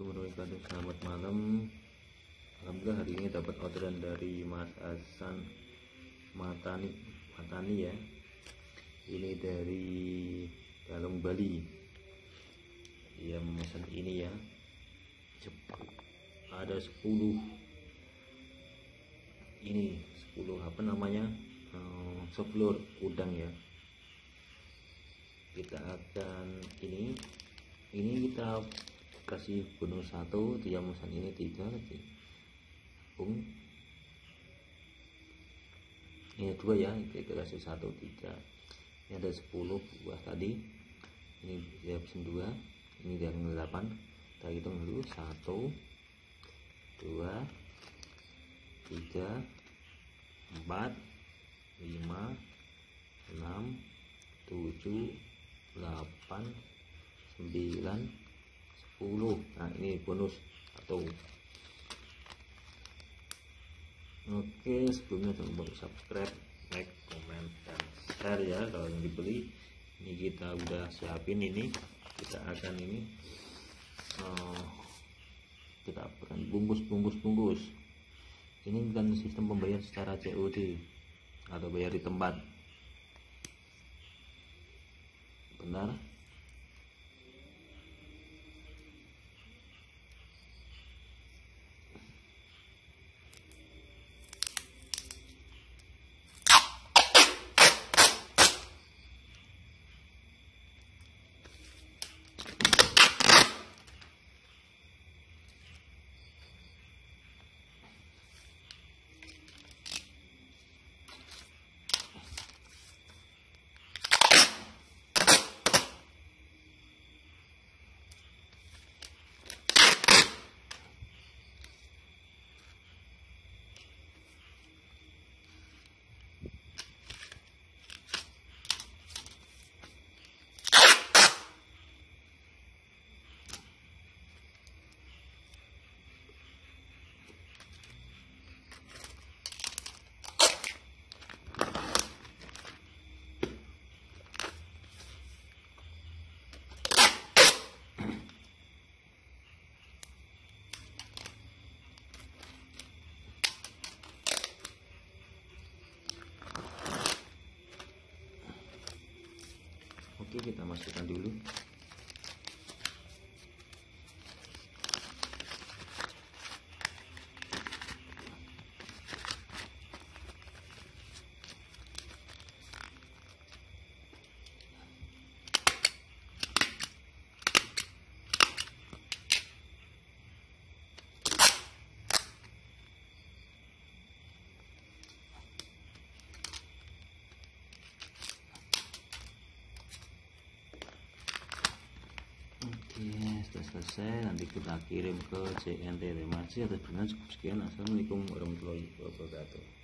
Assalamualaikum selamat malam. Alhamdulillah hari ini dapat orderan dari Mas Hasan Matani Matani ya. Ini dari Galung Bali. Dia memesan ini ya. Ada 10 ini 10 apa namanya? Uh, sebelur udang ya. Kita akan ini. Ini kita kasih bonus satu dia pesan ini tiga bung. Ini dua ya kita kasih satu tiga. Ini ada sepuluh buah tadi. Ini dia pesan dua ini dia delapan. Kita hitung dulu satu dua tiga empat lima enam tujuh delapan sembilan 10 nah ini bonus atau oke sebelumnya jangan lupa subscribe like comment dan share ya. Kalau yang dibeli ini kita udah siapin ini. Kita akan ini uh, kita akan bungkus bungkus bungkus. Ini bukan sistem pembayaran secara COD atau bayar di tempat. Benar oke kita masukkan dulu Oke, sudah selesai. Nanti kita kirim ke CNT Remasi atas berkenan cukup sekian. Assalamualaikum warahmatullahi wabarakatuh.